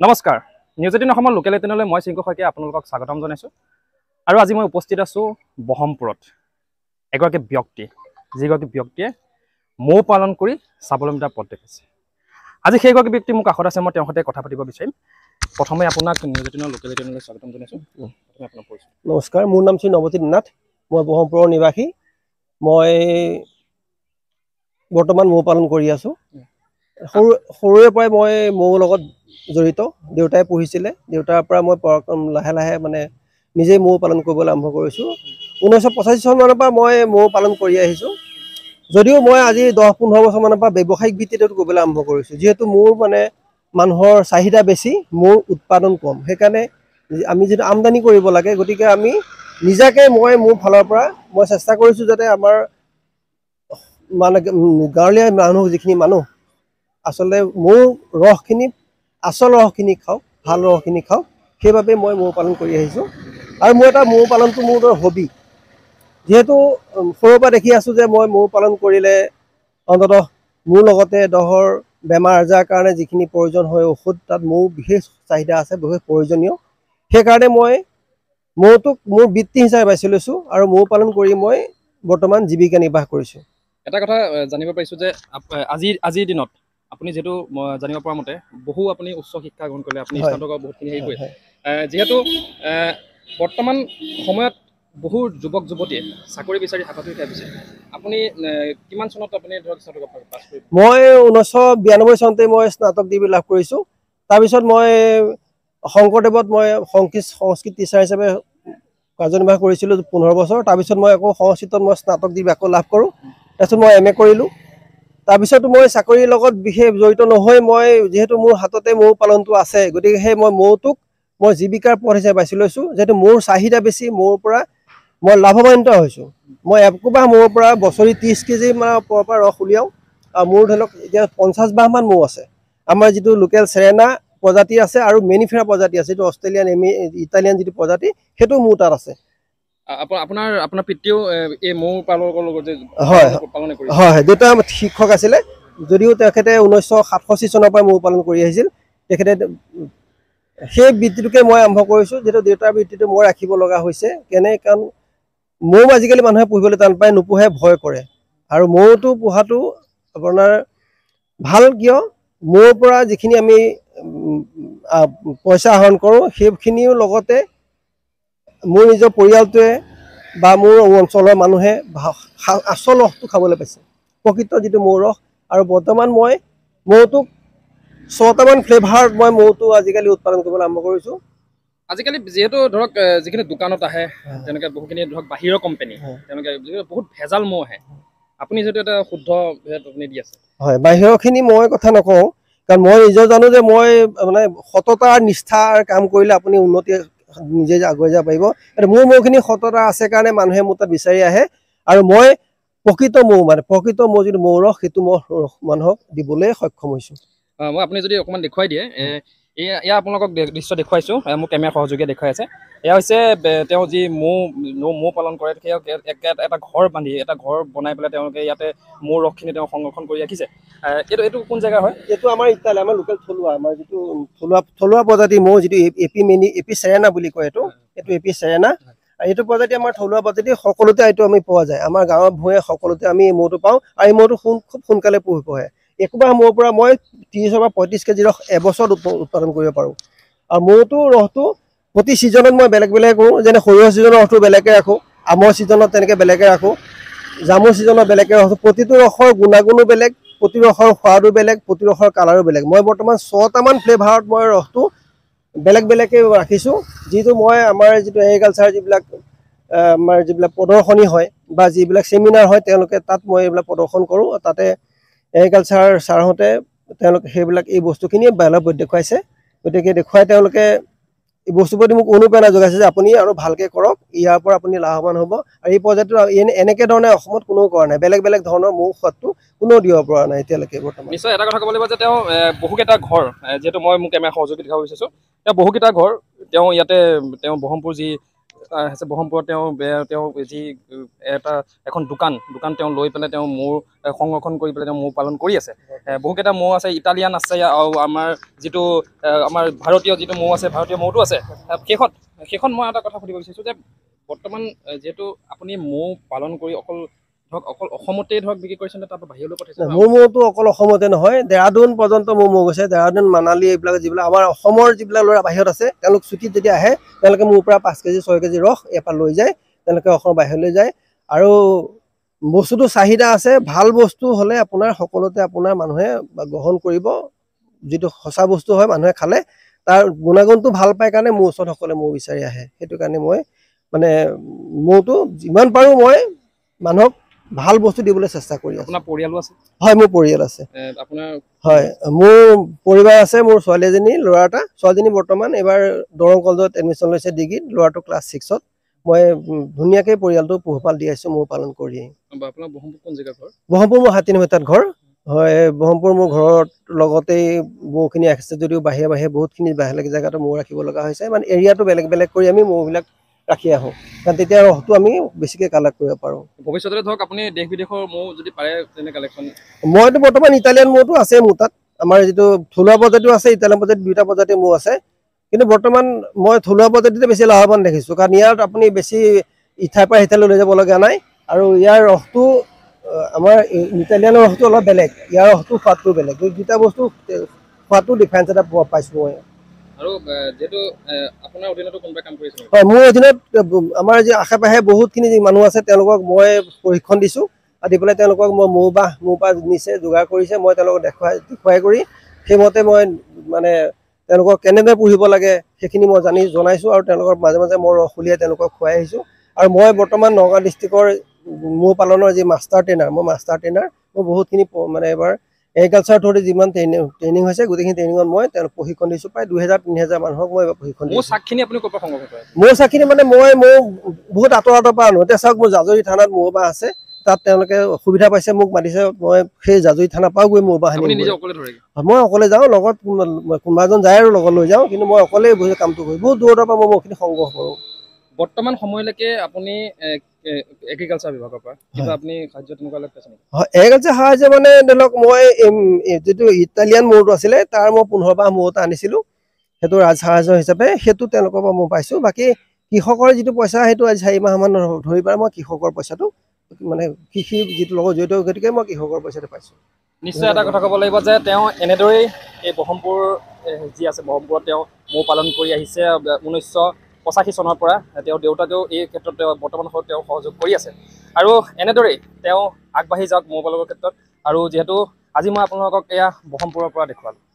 নমস্কাৰ। News eighteen অসমৰ local এইটিনলৈ মই চিংকু শইকীয়া আপোনালোকক স্বাগতম জনাইছোঁ। আৰু আজি মই উপস্থিত আছোঁ বহমপুৰত। এগৰাকী ব্যক্তি যিগৰাকী ব্যক্তিয়ে মৌ পালন কৰি স্বাৱলম্বিতাৰ পথ দেখিছে। আজি সেইগৰাকী ব্যক্তি মোৰ কাষত আছে মই তেওঁৰ সৈতে কথা পাতিব বিচাৰিম। প্ৰথমে আপোনাক নিউজ এইটিনৰ লোকেল এইটিনলৈ স্বাগতম জনাইছোঁ। নমস্কাৰ মোৰ নাম শ্ৰী নৱজিত নাথ। মই ব্ৰহ্মপুৰৰ নিবাসী। মই বৰ্তমান মৌ পালন কৰি আছোঁ। সৰু সৰুৰে পৰাই মই মৌৰ লগত জড়িত। দেউতাই পঢ়িছিলে দেউতাৰ পৰা মই লাহে লাহে মানে নিজেই মৌ পালন কৰিবলৈ আৰম্ভ কৰিছোঁ। ঊনৈছশ পঁচাশী চনমানৰ পৰা মই মৌ পালন কৰি আহিছোঁ। যদিও মই আজি দহ পোন্ধৰ বছৰমানৰ পৰা ব্যৱসায়িক ভিত্তিত কৰিবলৈ আৰম্ভ কৰিছোঁ। যিহেতু মোৰ মানে মানুহৰ চাহিদা বেছি মোৰ উৎপাদন কম। সেইকাৰণে আমি যিটো আমদানি কৰিব লাগে গতিকে আমি নিজাকে মই মোৰ ফালৰ পৰা মই চেষ্টা কৰিছোঁ যাতে আমাৰ মানে গাঁৱলীয়া মানুহ যিখিনি মানুহ আচলতে মোৰ ৰসখিনি আচল ৰসখিনি খাওক ভাল ৰসখিনি খাওক সেইবাবে মই মৌ পালন কৰি আহিছোঁ। আৰু মোৰ এটা মৌ পালনটো মোৰ হবি যিহেতু সৰুৰ পৰা দেখি আছোঁ যে মই মৌ পালন কৰিলে অন্ততঃ মোৰ লগতে দহৰ বেমাৰ আজাৰৰ কাৰণে যিখিনি প্ৰয়োজন হয় ঔষধ তাত মৌ বিশেষ চাহিদা আছে বিশেষ প্ৰয়োজনীয়। সেইকাৰণে মই মৌটোক মোৰ বৃত্তি হিচাপে বাছি লৈছোঁ আৰু মৌ পালন কৰি মই বৰ্তমান জীৱিকা নিৰ্বাহ কৰিছোঁ। এটা কথা জানিব পাৰিছোঁ যে আজিৰ আজিৰ দিনত আপুনি যিহেতু জানিব পৰা মতে বহু আপুনি উচ্চ শিক্ষা গ্ৰহণ কৰিলে আপুনি হয়। স্নাতকৰ বহুতখিনি হেৰি কৰিলে। যিহেতু বৰ্তমান সময়ত বহু যুৱক যুৱতীয়ে চাকৰি বিচাৰি হাতত উঠাই দিছে। আপুনি কিমান চনত আপুনি ধৰক স্নাতক পাছ কৰিব মই ঊনৈছশ বিৰানব্বৈ চনতে মই স্নাতক ডিগ্ৰী লাভ কৰিছোঁ। তাৰপিছত মই শংকৰদেৱত মই সংস্কৃত সংস্কৃত টিচাৰ হিচাপে কাৰ্যনিৰ্বাহ কৰিছিলোঁ পোন্ধৰ বছৰ। তাৰপিছত মই আকৌ সংস্কৃতত মই স্নাতক ডিগ্ৰী আকৌ লাভ কৰোঁ। তাৰপিছত মই এম এ কৰিলোঁ। তাৰপিছতো মই চাকৰিৰ লগত বিশেষ জড়িত নহৈ মই যিহেতু মোৰ হাততে মৌ পালনটো আছে গতিকে সেই মই মৌটোক মই জীৱিকাৰ পথ হিচাপে বাছি লৈছোঁ যিহেতু মোৰ চাহিদা বেছি মৌৰ পৰা মই লাভৱান্বিত হৈছোঁ। মই একোবাহ মৌৰ পৰা বছৰি ত্ৰিছ কেজি মানৰ পৰা ৰস উলিয়াওঁ আৰু মোৰ ধৰি লওক এতিয়া পঞ্চাছ বাহমান মৌ আছে। আমাৰ যিটো লোকেল চেৰেনা প্ৰজাতি আছে আৰু মেনিফেৰা প্ৰজাতি আছে যিটো অষ্ট্ৰেলিয়ান এমি ইটালিয়ান যিটো প্ৰজাতি সেইটো মোৰ তাত আছে। আপোনাৰ আপোনাৰ পিতৃও এই মৌ পালকৰ লগত যে হয়, হয় দেউতা শিক্ষক আছিলে। যদিও তেখেতে ঊনৈছশ সাতষষ্ঠি চনৰ পৰা মৌ পালন কৰি আহিছিল। তেখেতে সেই বৃত্তিটোকে মই আৰম্ভ কৰিছোঁ। যিহেতু দেউতাৰ বৃত্তিটো মই ৰাখিব লগা হৈছে। কেনে? কাৰণ মৌ আজিকালি মানুহে পুহিবলৈ টান পায় নোপোহে ভয় কৰে। আৰু মৌটো পোহাটো আপোনাৰ ভাল কিয়? মৌৰ পৰা যিখিনি আমি পইচা আহৰণ কৰোঁ সেইখিনিও লগতে মোৰ নিজৰ পৰিয়ালটোৱে বা মোৰ অঞ্চলৰ মানুহে আচল ৰসটো খাবলৈ পাইছে। প্ৰকৃত যিটো মৌ ৰস আৰু বৰ্তমান মই মৌটোক ছটামান ফ্লেভাৰত মই মৌটো আজিকালি উৎপাদন কৰিবলৈ আৰম্ভ কৰিছোঁ। আজিকালি যিহেতু ধৰক যিখিনি দোকানত আহে তেনেকৈ বহুখিনি ধৰক বাহিৰৰ কোম্পানী। তেওঁলোকে বহুত ভেজাল মৌ আহে। আপুনি যিহেতু এটা শুদ্ধ আপুনি দি আছে। হয় বাহিৰৰখিনি মই কথা নকওঁ কাৰণ মই নিজেও জানো যে মই মানে সততাৰ নিষ্ঠাৰ কাম কৰিলে আপুনি উন্নতি নিজে আগুৱাই যাব পাৰিব। এতিয়া মোৰ মৌখিনি সততা আছে কাৰণে মানুহে মোৰ তাত বিচাৰি আহে। আৰু মই প্ৰকৃত মৌ মানে প্ৰকৃত মৌ যিটো মৌ ৰস সেইটো মই মানুহক দিবলৈ সক্ষম হৈছোঁ। মই আপুনি যদি অকণমান দেখুৱাই দিয়ে এয়া আপোনালোকক দৃশ্য দেখুৱাইছোঁ মোৰ কেমেৰা সহযোগীয়ে দেখুৱাই আছে। এয়া হৈছে তেওঁ যি মৌ মৌ পালন কৰে সেই এটা ঘৰ বান্ধি এটা ঘৰ বনাই পেলাই তেওঁলোকে ইয়াতে মৌ ৰসখিনি তেওঁ সংৰক্ষণ কৰি ৰাখিছে। এইটো এইটো কোন জেগা হয়? এইটো আমাৰ ইটালী আমাৰ লোকেল থলুৱা আমাৰ যিটো থলুৱা থলুৱা প্ৰজাতি মৌ যিটো এপি মেনি এপি চেৰেনা বুলি কয় এইটো এইটো এপি চেৰেনা। এইটো প্ৰজাতি আমাৰ থলুৱা প্ৰজাতি সকলোতে এইটো আমি পোৱা যায়। আমাৰ গাঁৱৰ ভূঞে সকলোতে আমি এই মৌটো পাওঁ আৰু এই মৌটো খুব সোনকালে পুহি পঢ়ে একোবাৰ মৌৰ পৰা মই ত্ৰিছৰ পৰা পঁয়ত্ৰিছ কেজি ৰস এবছৰত উৎ- উৎপাদন কৰিব পাৰোঁ। আৰু মৌটো ৰসটো প্ৰতি ছিজনত মই বেলেগ বেলেগ কৰোঁ যেনে সৰিয়হ ছিজনৰ ৰসটো বেলেগকৈ ৰাখোঁ আমৰ ছিজনত তেনেকৈ বেলেগকৈ ৰাখোঁ জামুৰ ছিজনত বেলেগকৈ ৰাখোঁ প্ৰতিটো ৰসৰ গুণাগুণো বেলেগ প্ৰতি ৰসৰ সোৱাদো বেলেগ প্ৰতি ৰসৰ কালাৰো বেলেগ। মই বৰ্তমান ছটামান ফ্লেভাৰত মই ৰসটো বেলেগ বেলেগকৈ ৰাখিছোঁ যিটো মই আমাৰ যিটো এগ্ৰিকালচাৰ যিবিলাক আমাৰ যিবিলাক প্ৰদৰ্শনী হয় বা যিবিলাক চেমিনাৰ হয় তেওঁলোকে তাত মই এইবিলাক প্ৰদৰ্শন কৰোঁ তাতে এগ্ৰিকালচাৰ ছাৰহঁতে তেওঁলোকে সেইবিলাক এই বস্তুখিনি বেলেগত দেখুৱাইছে। গতিকে দেখুৱাই তেওঁলোকে এই বস্তুৰ প্ৰতি মোক অনুপ্ৰেৰণা যোগাইছে যে আপুনি আৰু ভালকৈ কৰক ইয়াৰ পৰা আপুনি লাভৱান হ'ব। আৰু এই এনে এনেকৈ ধৰণে অসমত কোনেও কৰা নাই। বেলেগ বেলেগ ধৰণৰ মৌ সোৱাদটো কোনেও দিব পৰা নাই এতিয়ালৈকে বৰ্তমান। নিশ্চয় এটা কথা ক'ব লাগিব যে তেওঁ বহুকেইটা ঘৰ যিহেতু মই মোৰ কেমেৰা সহযোগী দেখাব বিচাৰিছোঁ তেওঁ বহুকেইটা ঘৰ তেওঁ ইয়াতে তেওঁ ব্ৰহ্মপুৰ যি ব্ৰহ্মপুৰত তেওঁ তেওঁ যি এটা এখন দোকান দোকান তেওঁ লৈ পেলাই তেওঁ মৌ সংৰক্ষণ কৰি পেলাই তেওঁ মৌ পালন কৰি আছে। বহুকেইটা মৌ আছে ইটালিয়ান আছে আৰু আমাৰ যিটো আমাৰ ভাৰতীয় যিটো মৌ আছে ভাৰতীয় মৌটো আছে শেষত শেষত মই এটা কথা সুধিব বিচাৰিছোঁ যে বৰ্তমান যিহেতু আপুনি মৌ পালন কৰি অকল ধৰক অকল অসমতেই ধৰক বিক্ৰী কৰিছে নে তাৰ পৰা বাহিৰলৈ পঠাইছে? মৌটো অকল অসমতে নহয় দেৰাদুন পৰ্যন্ত মোৰ মৌ গৈছে। দেৰাদুন মানালী এইবিলাক যিবিলাক আমাৰ অসমৰ যিবিলাক ল'ৰা বাহিৰত আছে তেওঁলোক ছুটীত যেতিয়া আহে তেওঁলোকে মোৰ পৰা পাঁচ কেজি ছয় কেজি ৰস ইয়াৰ লৈ যায় তেওঁলোকে অসমৰ বাহিৰলৈ যায়। আৰু বস্তুটো চাহিদা আছে ভাল বস্তু হ'লে আপোনাৰ সকলোতে আপোনাৰ মানুহে গ্ৰহণ কৰিব। যিটো সঁচা বস্তু হয় মানুহে খালে তাৰ গুণাগুণটো ভাল পায় কাৰণে মোৰ ওচৰত সকলোৱে মৌ বিচাৰি আহে। সেইটো কাৰণে মই মানে মৌটো যিমান পাৰোঁ মই মানুহক ভাল বস্তু দিবলৈ চেষ্টা কৰি আছোঁ। আপোনাৰ পৰিয়ালো আছে? হয় মোৰ পৰিয়াল আছে। আপোনাৰ হয় মোৰ পৰিবাৰ আছে মোৰ ছোৱালী এজনী ল'ৰা এটা। ছোৱালীজনী বৰ্তমান এইবাৰ দৰং কলেজত এডমিশ্যন লৈছে ডিগ্ৰীত ল'ৰাটো ক্লাছ ছিক্সত মই ধুনীয়াকৈ পৰিয়ালটো পোহপাল দি আছোঁ মৌ পালন কৰি ব্ৰহ্মপুৰ কোন জেগা ঘৰ? ব্ৰহ্মপুৰ মোৰ হাতীনিমিত্তাত ঘৰ। হয় ব্ৰহ্মপুৰ মোৰ ঘৰত লগতেই মৌখিনি আছে যদিও বাহিৰে বাহিৰে বহুতখিনি বেলেগ জেগাতো মৌ ৰাখিব লগা হৈছে। মানে এৰিয়াটো বেলেগ বেলেগ কৰি আমি মৌবিলাক ৰাখি আহোঁ। কাৰণ তেতিয়া ৰসটো আমি বেছিকৈ কালেক্ট কৰিব পাৰোঁ। ভৱিষ্যতে ধৰক আপুনি দেশ বিদেশৰ মৌ যদি পাৰে তেনে কালেকশ্যন মইতো বৰ্তমান ইটালিয়ান মৌটো আছে মোৰ তাত। আমাৰ যিটো থলুৱা প্ৰজাতিও আছে ইটালিয়ান প্ৰজাতি দুইটা প্ৰজাতি মৌ আছে। কিন্তু বৰ্তমান মই থলুৱা প্ৰজাতিতে বেছি লাভৱান দেখিছোঁ। কাৰণ ইয়াত আপুনি বেছি ইঠাইৰ পৰা সিঠাইলৈ লৈ যাব লগা নাই। আৰু ইয়াৰ ৰসটো আমাৰ ইটালিয়ানৰ ৰসটো অলপ বেলেগ। ইয়াৰ ৰসটো সোৱাদটো বেলেগ। দুইটা বস্তু সোৱাদটো ডিফাৰেঞ্চ এটা পাইছোঁ মই। মোৰ অধীনত আমাৰ যি আশে পাশে বহুতখিনি মানুহ আছে তেওঁলোকক মই প্ৰশিক্ষণ দিছোঁ। দি পেলাই তেওঁলোকক মই মৌ বাহ মোৰ পৰা নিছে যোগাৰ কৰিছে মই তেওঁলোকক দেখুৱাই দেখুৱাই কৰি সেইমতে মই মানে তেওঁলোকক কেনেদৰে পুহিব লাগে সেইখিনি মই জানি জনাইছোঁ আৰু তেওঁলোকৰ মাজে মাজে মই ৰস উলিয়াই তেওঁলোকক খুৱাই আহিছোঁ। আৰু মই বৰ্তমান নগাঁও ডিষ্ট্ৰিক্টৰ মৌ পালনৰ যি মাষ্টাৰ ট্ৰেইনাৰ মই মাষ্টাৰ ট্ৰেইনাৰ মই বহুতখিনি মানে এবাৰ এগ্ৰিকালচাৰ থ্ৰুদি যিমান ট্ৰেইনিং ট্ৰেইনিং হৈছে গোটেইখিনি ট্ৰেইনিঙত মই তেওঁলোক প্ৰশিক্ষণ দিছোঁ প্ৰায় দুহেজাৰ তিনি হেজাৰ মানুহক মই প্ৰশিক্ষণ মোৰ দিছোঁ। মোৰ চাকখিনি মানে মই মোৰ বহুত আঁতৰ আঁতৰ পৰা আনো। এতিয়া চাওক মোৰ জাজৰি থানাত মৌ বাহ আছে তাত তেওঁলোকে সুবিধা পাইছে মোক মাতিছে মই সেই জাজৰি থানাৰ পৰাও গৈ মৌ বাহ আপুনি আনিম নিজে অকলে ধৰেগে? মই অকলে যাওঁ লগত কোনোবা- কোনোবা এজন যায় আৰু লগত লৈ যাওঁ কিন্তু মই অকলেই কামটো কৰি। বহুত দূৰৰ পৰা মই মৌখিনি সংগ্ৰহ কৰোঁ। বৰ্তমান সময়লৈকে আপুনি এগ্ৰিকালচাৰ বিভাগৰ পৰা। কিবা আপুনি সাহায্য তেনেকুৱা অলপ পাইছে নেকি? হয় এগ্ৰিকালচাৰ সাহায্য মানে ধৰি লওক মই যিটো ইটালিয়ান মৌটো আছিলে তাৰ মই পোন্ধৰ বাহ মৌ এটা আনিছিলোঁ। সেইটো ৰাজ সাহায্য হিচাপে সেইটো তেওঁলোকৰ পৰা মই পাইছোঁ। বাকী কৃষকৰ যিটো পইচা সেইটো আজি চাৰি মাহমান ধৰি পেলাই মই কৃষকৰ পইচাটো মানে কৃষি যিটো লগত জড়িত গতিকে মই কৃষকৰ পইচাটো পাইছোঁ। নিশ্চয় এটা কথা ক'ব লাগিব যে তেওঁ এনেদৰেই এই ব্ৰহ্মপুৰ যি আছে ব্ৰহ্মপুৰত তেওঁ মৌ পালন কৰি আহিছে ঊনৈছশ পঁচাশী চনৰ পৰা তেওঁৰ দেউতাকেও এই ক্ষেত্ৰত তেওঁ বৰ্তমান সময়ত তেওঁ সহযোগ কৰি আছে। আৰু এনেদৰেই তেওঁ আগবাঢ়ি যাওক মৌ পালনৰ ক্ষেত্ৰত। আৰু যিহেতু আজি মই আপোনালোকক এয়া ব্ৰহ্মপুৰৰ পৰা দেখুৱালোঁ।